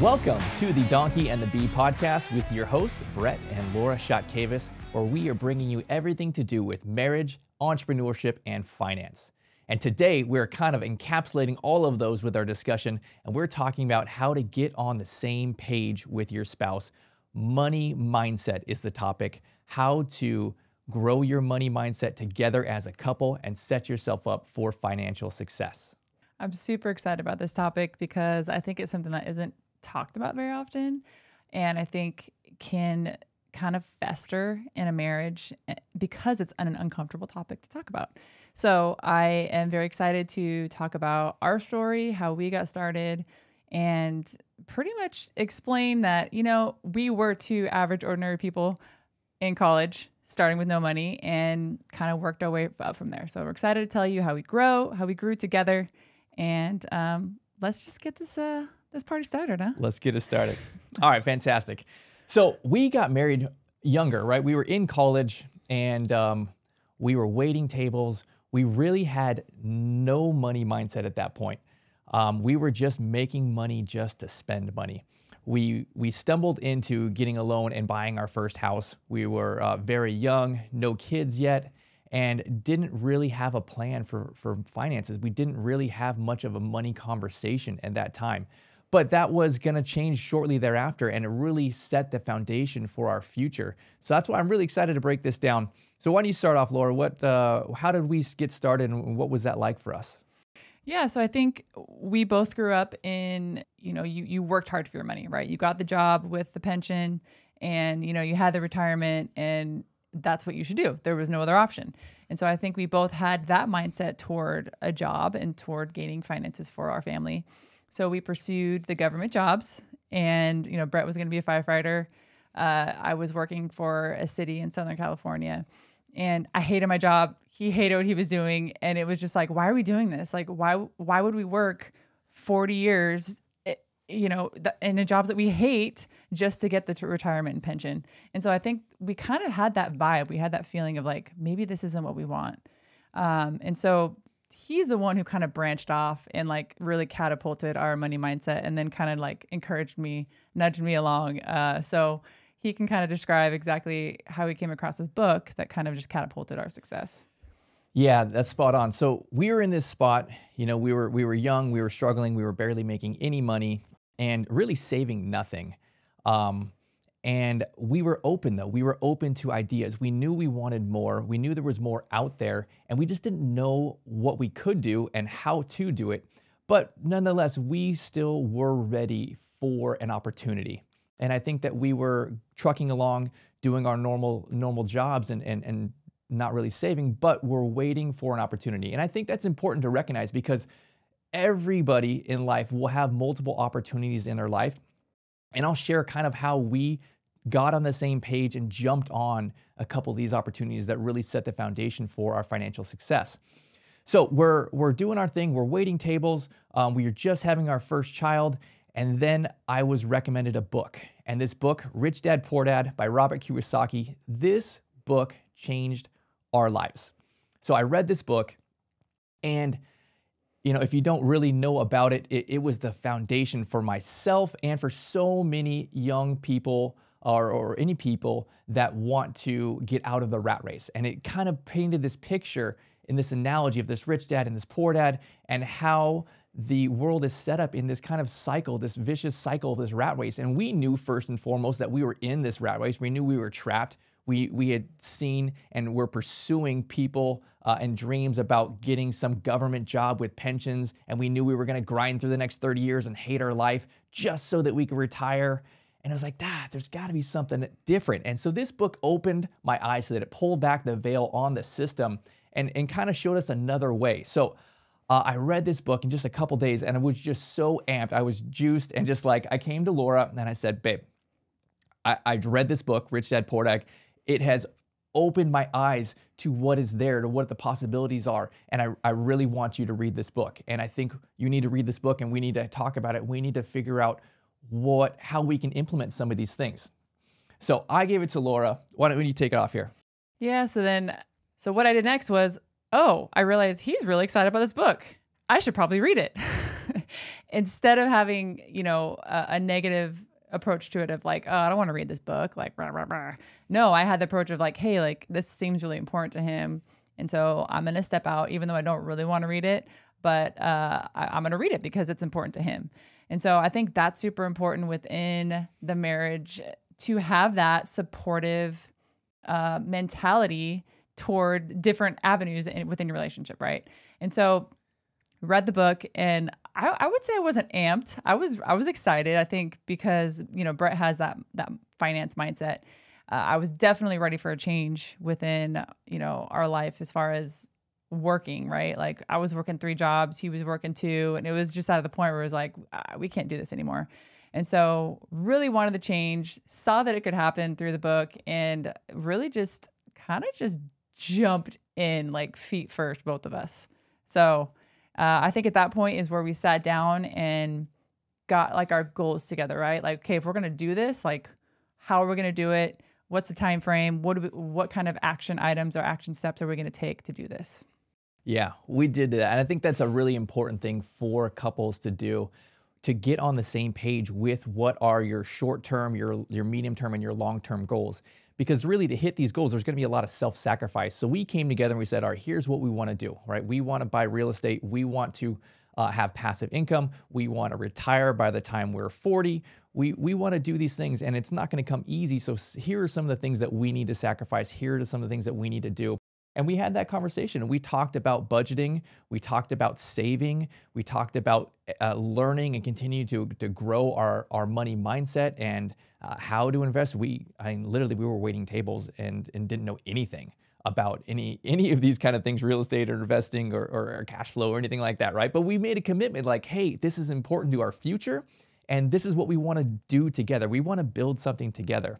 Welcome to the Donkey and the Bee podcast with your hosts, Brett and Laura Chotkevys, where we are bringing you everything to do with marriage, entrepreneurship, and finance. And today we're kind of encapsulating all of those with our discussion, and we're talking about how to get on the same page with your spouse. Money mindset is the topic, how to grow your money mindset together as a couple and set yourself up for financial success. I'm super excited about this topic because I think it's something that isn't talked about very often and I think can kind of fester in a marriage eh, because it's an uncomfortable topic to talk about. So I am very excited to talk about our story, how we got started, and pretty much explain that, you know, we were two average, ordinary people in college, starting with no money, and kind of worked our way up from there. So we're excited to tell you how we grow, how we grew together, and um, let's just get this uh, this party started, huh? Let's get it started. All right, fantastic. So we got married younger, right? We were in college and um, we were waiting tables. We really had no money mindset at that point. Um, we were just making money just to spend money. We we stumbled into getting a loan and buying our first house. We were uh, very young, no kids yet, and didn't really have a plan for for finances. We didn't really have much of a money conversation at that time. But that was going to change shortly thereafter, and it really set the foundation for our future. So that's why I'm really excited to break this down. So why don't you start off, Laura? What, uh, how did we get started, and what was that like for us? Yeah, so I think we both grew up in, you know, you you worked hard for your money, right? You got the job with the pension and, you know, you had the retirement and that's what you should do. There was no other option. And so I think we both had that mindset toward a job and toward gaining finances for our family. So we pursued the government jobs, and you know, Brett was going to be a firefighter. Uh, I was working for a city in Southern California, and I hated my job. He hated what he was doing, and it was just like, why are we doing this? Like, why why would we work forty years? Eh, you know, in the jobs that we hate just to get the retirement and pension. And so I think we kind of had that vibe. We had that feeling of like, maybe this isn't what we want. Um, and so he's the one who kind of branched off and like really catapulted our money mindset and then kind of like encouraged me, nudged me along. Uh, so he can kind of describe exactly how he came across his book that kind of just catapulted our success. Yeah, that's spot on. So we were in this spot, you know, we were we were young, we were struggling, we were barely making any money and really saving nothing. Um, and we were open though. We were open to ideas. We knew we wanted more. We knew there was more out there, and we just didn't know what we could do and how to do it. But nonetheless, we still were ready for an opportunity. And I think that we were trucking along, doing our normal normal jobs and and and not really saving, but we're waiting for an opportunity. And I think that's important to recognize because everybody in life will have multiple opportunities in their life and I'll share kind of how we got on the same page and jumped on a couple of these opportunities that really set the foundation for our financial success. So we're we're doing our thing. We're waiting tables. Um, we are just having our first child, and then I was recommended a book. And this book, Rich Dad Poor Dad by Robert Kiyosaki, this book changed our lives. So I read this book, and you know, if you don't really know about it, it, it was the foundation for myself and for so many young people or, or any people that want to get out of the rat race. And it kind of painted this picture in this analogy of this rich dad and this poor dad and how the world is set up in this kind of cycle, this vicious cycle of this rat race. And we knew first and foremost that we were in this rat race. We knew we were trapped. We, we had seen and were pursuing people uh, and dreams about getting some government job with pensions. And we knew we were going to grind through the next 30 years and hate our life just so that we could retire. And I was like, ah, there's got to be something different. And so this book opened my eyes so that it pulled back the veil on the system and, and kind of showed us another way. So uh, I read this book in just a couple days and I was just so amped. I was juiced and just like, I came to Laura and I said, babe, I, I read this book, Rich Dad Poor Dad, it has opened my eyes to what is there, to what the possibilities are. And I, I really want you to read this book. And I think you need to read this book and we need to talk about it. We need to figure out what how we can implement some of these things. So I gave it to Laura. Why don't you take it off here? Yeah, so then so what I did next was, oh, I realized he's really excited about this book. I should probably read it. instead of having, you know, a, a, negative approach to it of like, oh, I don't want to read this book, like, rah, rah, rah. no, I had the approach of like, hey, like this seems really important to him. And so I'm going to step out, even though I don't really want to read it, but uh, I, am going to read it because it's important to him. And so I think that's super important within the marriage to have that supportive uh, mentality toward different avenues in, within your relationship, right? And so read the book and I, I, would say I wasn't amped. I was I was excited. I think because you know Brett has that that finance mindset. Uh, I was definitely ready for a change within you know our life as far as working. Right, like I was working three jobs, he was working two, and it was just at the point where it was like ah, we can't do this anymore. And so really wanted the change. Saw that it could happen through the book, and really just kind of just jumped in like feet first, both of us. So uh, I think at that point is where we sat down and got like our goals together, right? Like, okay, if we're gonna do this, like, how are we gonna do it? What's the time frame? What we, what kind of action items or action steps are we gonna take to do this? Yeah, we did that, and I think that's a really important thing for couples to do to get on the same page with what are your short term, your your medium term, and your long term goals because really to hit these goals, there's going to be a lot of self sacrifice. So we came together and we said, all right, here's what we want to do, right? We want to buy real estate. We want to uh, have passive income. We want to retire by the time we're 40. We, we want to do these things and it's not going to come easy. So here are some of the things that we need to sacrifice. Here are some of the things that we need to do. And we had that conversation we talked about budgeting. We talked about saving. We talked about uh, learning and continue to, to grow our, our money mindset and uh, how to invest. We, I mean, literally, we were waiting tables and, and didn't know anything about any any of these kind of things, real estate or investing or, or, or cash flow or anything like that, right? But we made a commitment like, hey, this is important to our future. And this is what we want to do together. We want to build something together.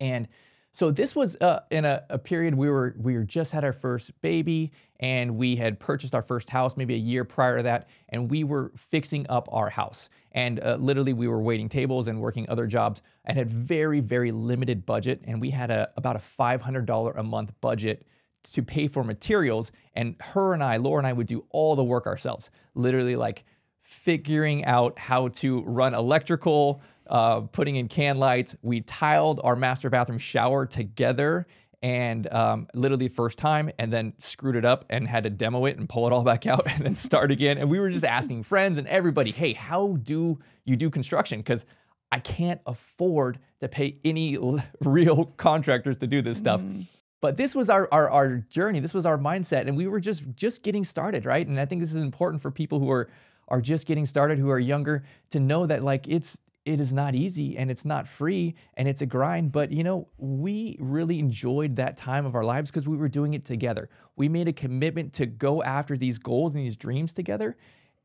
And so this was uh, in a, a, period we were we were just had our first baby and we had purchased our first house maybe a year prior to that and we were fixing up our house. And uh, literally we were waiting tables and working other jobs and had very very limited budget and we had a about a $500 a month budget to pay for materials and her and I Laura and I would do all the work ourselves literally like figuring out how to run electrical uh, putting in can lights. We tiled our master bathroom shower together and um, literally first time and then screwed it up and had to demo it and pull it all back out and then start again. And we were just asking friends and everybody, hey, how do you do construction? Because I can't afford to pay any real contractors to do this stuff. Mm. But this was our, our, our journey. This was our mindset, and we were just just getting started, right? And I think this is important for people who are are just getting started, who are younger, to know that like it's it is not easy and it's not free and it's a grind but you know we really enjoyed that time of our lives because we were doing it together. We made a commitment to go after these goals and these dreams together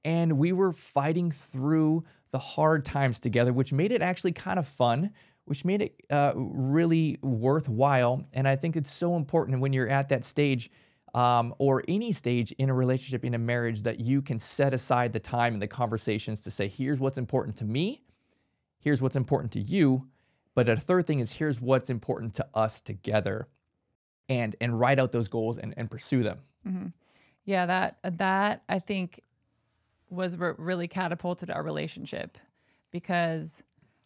and we were fighting through the hard times together which made it actually kind of fun which made it uh, really worthwhile and i think it's so important when you're at that stage um, or any stage in a relationship in a marriage that you can set aside the time and the conversations to say here's what's important to me here's what's important to you. But a third thing is here's what's important to us together and and write out those goals and, and pursue them. Mm-hmm. Yeah, that that I think was re- really catapulted our relationship because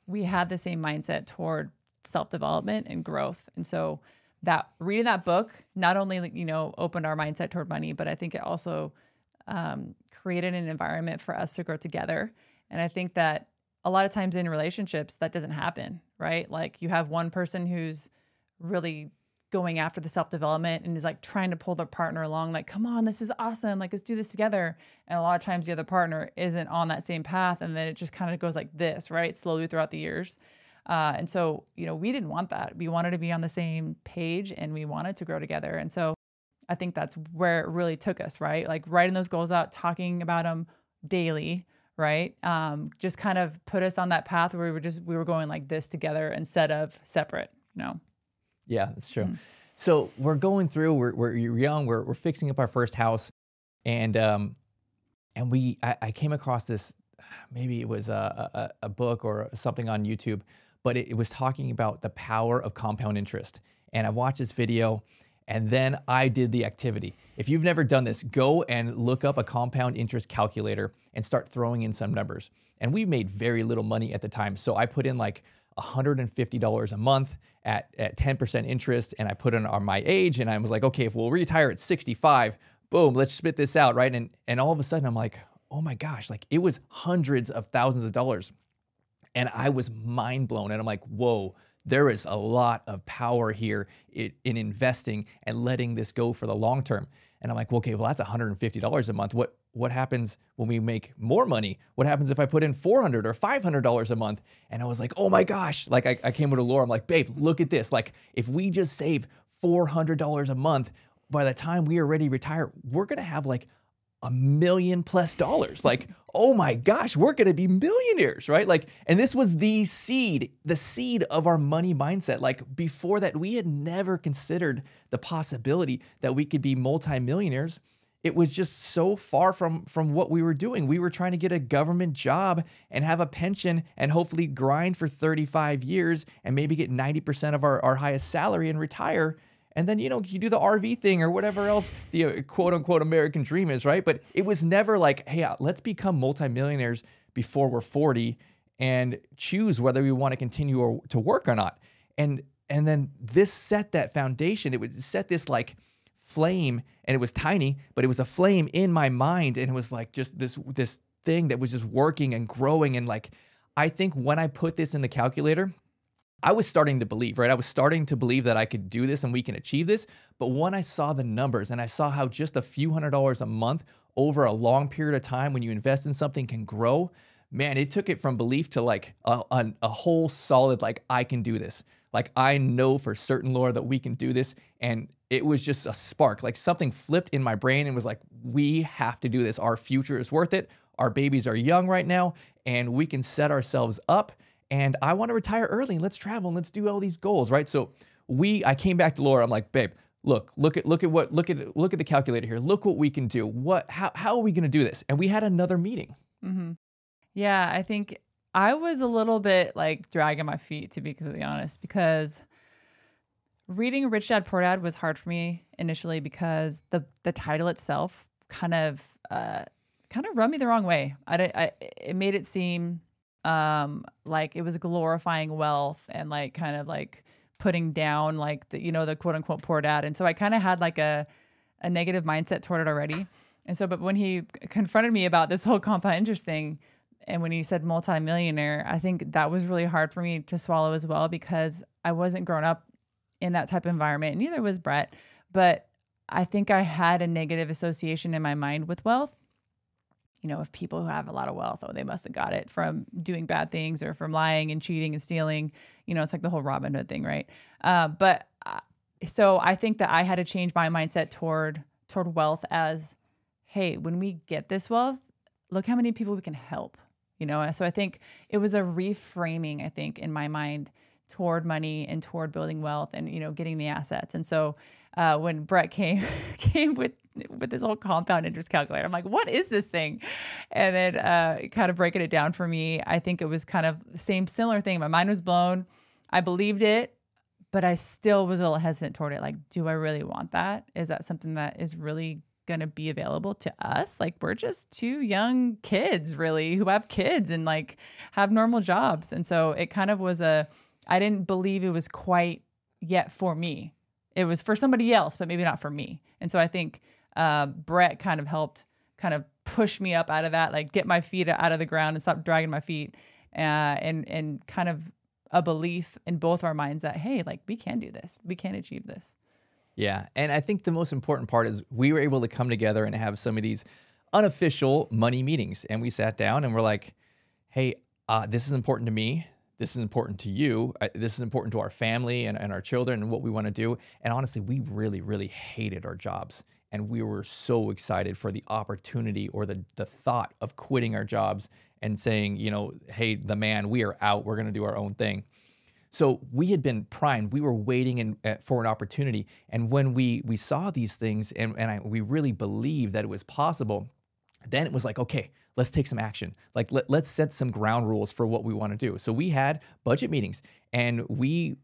we had the same mindset toward self-development and growth. And so that reading that book not only you know opened our mindset toward money, but I think it also um, created an environment for us to grow together. And I think that a lot of times in relationships that doesn't happen, right? Like you have one person who's really going after the self development and is like trying to pull their partner along, like, come on, this is awesome. Like, let's do this together. And a lot of times the other partner isn't on that same path. And then it just kind of goes like this, right? Slowly throughout the years. Uh, and so, you know, we didn't want that. We wanted to be on the same page and we wanted to grow together. And so I think that's where it really took us, right? Like writing those goals out, talking about them daily right? Um, just kind of put us on that path where we were just we were going like this together instead of separate, you know. Yeah, that's true. Mm-hmm. So we're going through. We're we're young. We're we're fixing up our first house, and um, and we I, I came across this. Maybe it was a, a, a book or something on YouTube, but it, it was talking about the power of compound interest. And I watched this video, And then I did the activity. If you've never done this, go and look up a compound interest calculator and start throwing in some numbers. And we made very little money at the time. So I put in like $150 a month at, at 10% interest and I put in on my age and I was like, okay, if we'll retire at 65, boom, let's spit this out, right? And and all of a sudden I'm like, oh my gosh, like it was hundreds of thousands of dollars. And I was mind blown. And I'm like, whoa, there is a lot of power here in, in investing and letting this go for the long term. And I'm like, well, okay, well, that's $150 a month. What what happens when we make more money? What happens if I put in 400 or $500 a month? And I was like, oh my gosh. Like I, I came with a Laura. I'm like, babe, look at this. Like if we just save $400 a month, by the time we are ready to retire, we're going to have like a million plus dollars. Like, oh my gosh, we're going to be millionaires, right? Like, and this was the seed, the seed of our money mindset. Like, before that, we had never considered the possibility that we could be multimillionaires. It was just so far from from what we were doing. We were trying to get a government job and have a pension and hopefully grind for 35 years and maybe get 90% of our, our highest salary and retire and then you know you do the RV thing or whatever else the uh, quote unquote American dream is, right? But it was never like, hey, uh, let's become multimillionaires before we're 40 and choose whether we want to continue or, to work or not. And and then this set that foundation. It would set this like flame, and it was tiny, but it was a flame in my mind, and it was like just this this thing that was just working and growing and like I think when I put this in the calculator, I was starting to believe, right? I was starting to believe that I could do this and we can achieve this. But when I saw the numbers and I saw how just a few hundred dollars a month over a long period of time when you invest in something can grow, man, it took it from belief to like a, a, a whole solid, like, I can do this. Like, I know for certain, Laura, that we can do this. And it was just a spark, like something flipped in my brain and was like, we have to do this. Our future is worth it. Our babies are young right now, and we can set ourselves up and I want to retire early. and Let's travel and let's do all these goals, right? So we, I came back to Laura. I'm like, babe, look, look at, look at what, look at, look at the calculator here. Look what we can do. What, how, how are we going to do this? And we had another meeting. Mm-hmm. Yeah, I think I was a little bit like dragging my feet to be completely honest, because reading Rich Dad Poor Dad was hard for me initially because the the title itself kind of uh, kind of rubbed me the wrong way. I, I it made it seem um like it was glorifying wealth and like kind of like putting down like the you know the quote unquote poor dad. And so i kind of had like a a negative mindset toward it already. And so but when he confronted me about this whole compound interest thing and when he said multimillionaire i think that was really hard for me to swallow as well because i wasn't grown up in that type of environment neither was brett. But i think i had a negative association in my mind with wealth you know, if people who have a lot of wealth, oh, they must have got it from doing bad things or from lying and cheating and stealing. You know, it's like the whole Robin Hood thing, right? Uh, but uh, so I think that I had to change my mindset toward toward wealth as, hey, when we get this wealth, look how many people we can help. You know, so I think it was a reframing. I think in my mind toward money and toward building wealth and you know getting the assets. And so uh, when Brett came came with with this whole compound interest calculator. I'm like, what is this thing? And then uh, kind of breaking it down for me, I think it was kind of the same similar thing. My mind was blown. I believed it, but I still was a little hesitant toward it. Like, do I really want that? Is that something that is really going to be available to us? Like, we're just two young kids, really, who have kids and like have normal jobs. And so it kind of was a, I didn't believe it was quite yet for me. It was for somebody else, but maybe not for me. And so I think uh, Brett kind of helped kind of push me up out of that, like get my feet out of the ground and stop dragging my feet, uh, and and kind of a belief in both our minds that hey, like we can do this, we can achieve this. Yeah, and I think the most important part is we were able to come together and have some of these unofficial money meetings, and we sat down and we're like, hey, uh, this is important to me this is important to you. This is important to our family and, and our children and what we want to do. And honestly, we really, really hated our jobs. And we were so excited for the opportunity or the, the thought of quitting our jobs and saying, you know, hey, the man, we are out. We're going to do our own thing. So we had been primed. We were waiting in, uh, for an opportunity. And when we we saw these things and, and I, we really believed that it was possible, then it was like, okay, let's take some action. Like let, let's set some ground rules for what we want to do. So we had budget meetings and we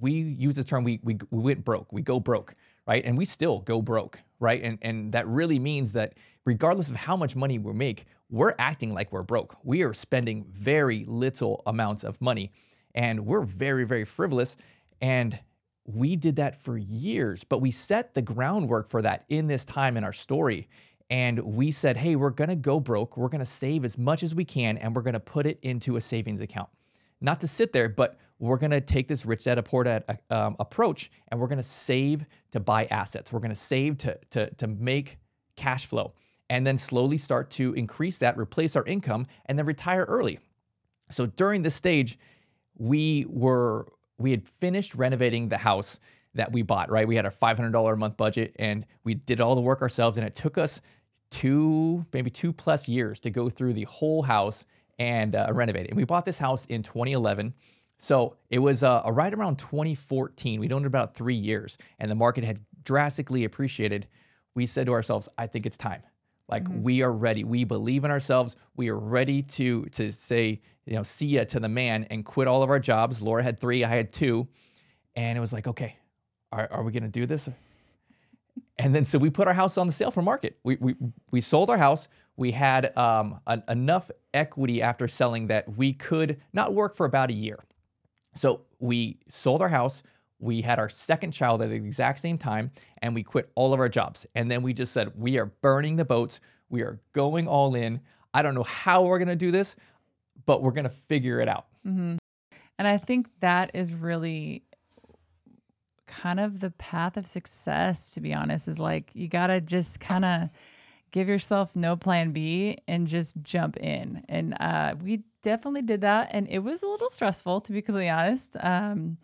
we use the term we, we we went broke. We go broke, right? And we still go broke, right? And and that really means that regardless of how much money we make, we're acting like we're broke. We are spending very little amounts of money and we're very very frivolous and we did that for years, but we set the groundwork for that in this time in our story. And we said, hey, we're gonna go broke. We're gonna save as much as we can and we're gonna put it into a savings account. Not to sit there, but we're gonna take this rich dad poor dad um, approach and we're gonna save to buy assets. We're gonna save to, to, to make cash flow and then slowly start to increase that, replace our income, and then retire early. So during this stage, we were we had finished renovating the house that we bought, right? We had a $500 a month budget and we did all the work ourselves. And it took us two, maybe two plus years to go through the whole house and uh, renovate it. And we bought this house in 2011. So it was uh, right around 2014. We'd owned it about three years and the market had drastically appreciated. We said to ourselves, I think it's time. Like mm-hmm. we are ready. We believe in ourselves. We are ready to to say, you know, see ya to the man and quit all of our jobs. Laura had three, I had two. And it was like, okay, are, are we gonna do this? And then so we put our house on the sale for market. We we we sold our house. We had um, an, enough equity after selling that we could not work for about a year. So we sold our house. We had our second child at the exact same time, and we quit all of our jobs. And then we just said, we are burning the boats. We are going all in. I don't know how we're gonna do this, but we're going to figure it out. Mm-hmm. And I think that is really kind of the path of success, to be honest, is like you got to just kind of give yourself no plan B and just jump in. And uh, we definitely did that. And it was a little stressful, to be completely honest. Um,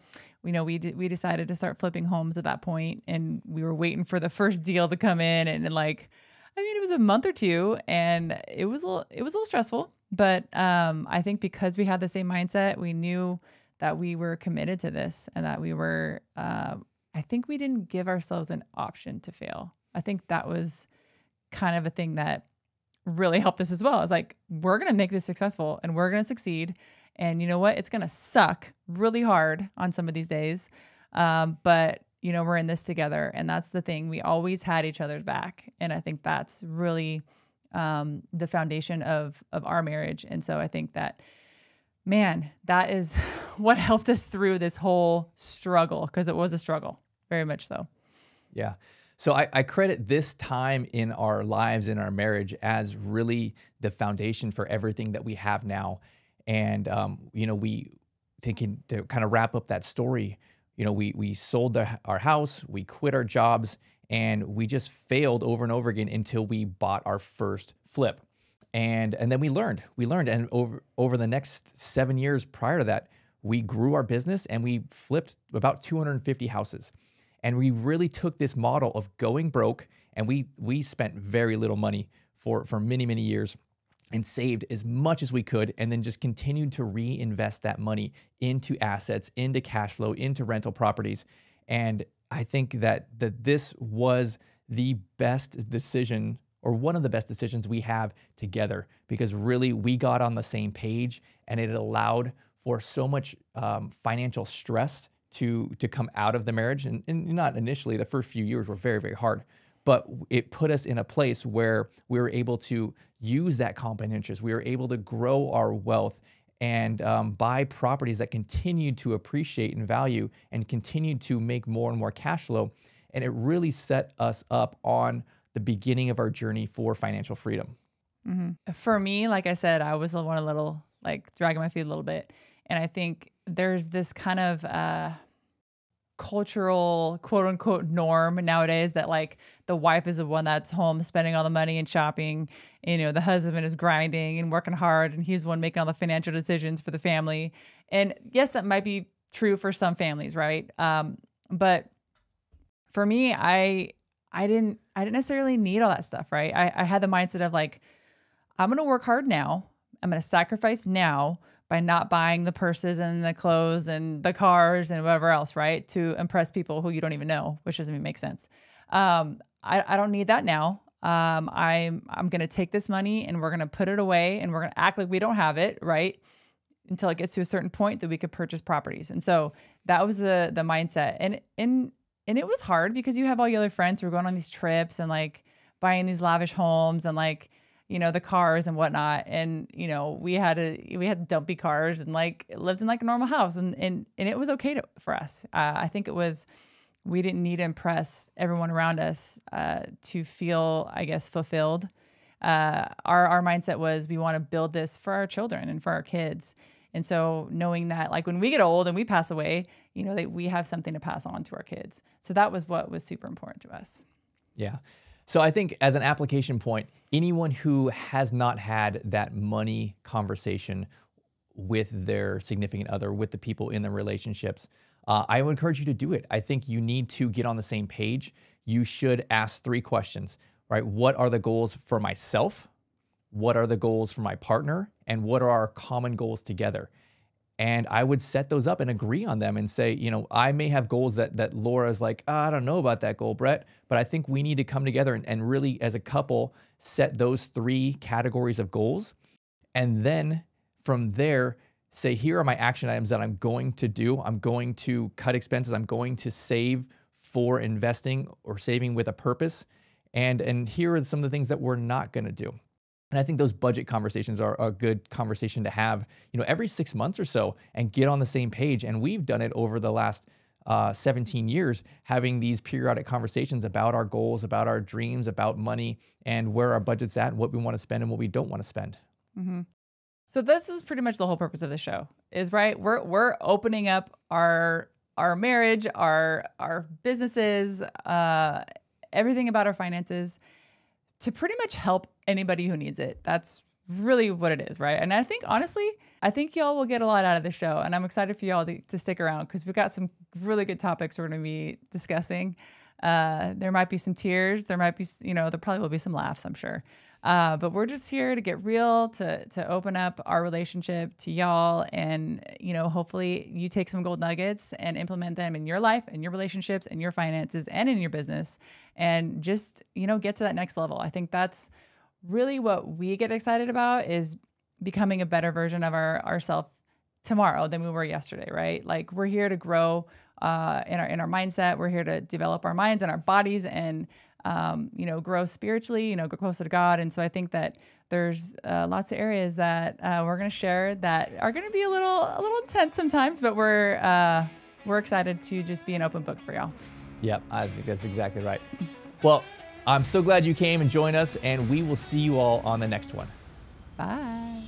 you know, we we decided to start flipping homes at that point, and we were waiting for the first deal to come in, and, and like, I mean, it was a month or two, and it was a little, it was a little stressful. But um, I think because we had the same mindset, we knew that we were committed to this and that we were, uh, I think we didn't give ourselves an option to fail. I think that was kind of a thing that really helped us as well. It's like, we're going to make this successful and we're going to succeed. And you know what? It's going to suck really hard on some of these days. Um, but, you know, we're in this together. And that's the thing. We always had each other's back. And I think that's really um, the foundation of of our marriage. And so I think that, man, that is what helped us through this whole struggle because it was a struggle, very much so. Yeah. So I, I, credit this time in our lives, in our marriage, as really the foundation for everything that we have now. And um, you know, we thinking to kind of wrap up that story. You know, we we sold the, our house, we quit our jobs, and we just failed over and over again until we bought our first flip and and then we learned we learned and over over the next seven years prior to that we grew our business and we flipped about 250 houses. And we really took this model of going broke and we we spent very little money for for many many years and saved as much as we could and then just continued to reinvest that money into assets into cash flow into rental properties. And I think that that this was the best decision or one of the best decisions we have together because really we got on the same page and it allowed for so much um, financial stress to to come out of the marriage and, and not initially the first few years were very very hard but it put us in a place where we were able to use that compound interest we were able to grow our wealth and um, buy properties that continued to appreciate in value and continued to make more and more cash flow. And it really set us up on the beginning of our journey for financial freedom. Mm-hmm. For me, like I said, I was one a little like dragging my feet a little bit. And I think there's this kind of uh, cultural quote unquote norm nowadays that like the wife is the one that's home spending all the money and shopping you know the husband is grinding and working hard and he's the one making all the financial decisions for the family and yes that might be true for some families right um, but for me i i didn't i didn't necessarily need all that stuff right i, I had the mindset of like i'm gonna work hard now i'm gonna sacrifice now by not buying the purses and the clothes and the cars and whatever else, right? To impress people who you don't even know, which doesn't even make sense. Um, I, I don't need that now. Um, I'm I'm gonna take this money and we're gonna put it away and we're gonna act like we don't have it, right? Until it gets to a certain point that we could purchase properties. And so that was the the mindset. And and and it was hard because you have all your other friends who are going on these trips and like buying these lavish homes and like you know the cars and whatnot. And you know we had a we had dumpy cars and like lived in like a normal house. And and, and it was okay to, for us. Uh, i think it was we didn't need to impress everyone around us uh, to feel i guess fulfilled. Uh, our our mindset was we want to build this for our children and for our kids. And so knowing that like when we get old and we pass away you know that we have something to pass on to our kids so that was what was super important to us yeah so I think as an application point, anyone who has not had that money conversation with their significant other, with the people in the relationships, uh, I would encourage you to do it. I think you need to get on the same page. You should ask three questions, right? What are the goals for myself? What are the goals for my partner? And what are our common goals together? And I would set those up and agree on them and say, you know, I may have goals that that Laura's like, oh, I don't know about that goal, Brett, but I think we need to come together and, and really, as a couple, set those three categories of goals, and then from there, say, here are my action items that I'm going to do. I'm going to cut expenses. I'm going to save for investing or saving with a purpose, and and here are some of the things that we're not going to do. And I think those budget conversations are a good conversation to have, you know, every six months or so and get on the same page. And we've done it over the last uh, 17 years, having these periodic conversations about our goals, about our dreams, about money, and where our budget's at, and what we want to spend and what we don't want to spend. Mm-hmm. So this is pretty much the whole purpose of the show. Is right. We're we're opening up our our marriage, our our businesses, uh, everything about our finances to pretty much help anybody who needs it. That's really what it is, right? And I think honestly, I think y'all will get a lot out of the show, and I'm excited for y'all to, to stick around because we've got some really good topics we're going to be discussing. Uh, there might be some tears, there might be, you know, there probably will be some laughs, I'm sure. Uh, but we're just here to get real, to to open up our relationship to y'all, and you know, hopefully, you take some gold nuggets and implement them in your life, and your relationships, and your finances, and in your business, and just you know, get to that next level. I think that's really what we get excited about is becoming a better version of our ourself tomorrow than we were yesterday. Right? Like we're here to grow uh, in our in our mindset. We're here to develop our minds and our bodies and um, you know, grow spiritually, you know, go closer to God. And so I think that there's uh, lots of areas that uh, we're going to share that are going to be a little a little intense sometimes, but we're uh, we're excited to just be an open book for y'all. Yep, I think that's exactly right. Well, I'm so glad you came and joined us, and we will see you all on the next one. Bye.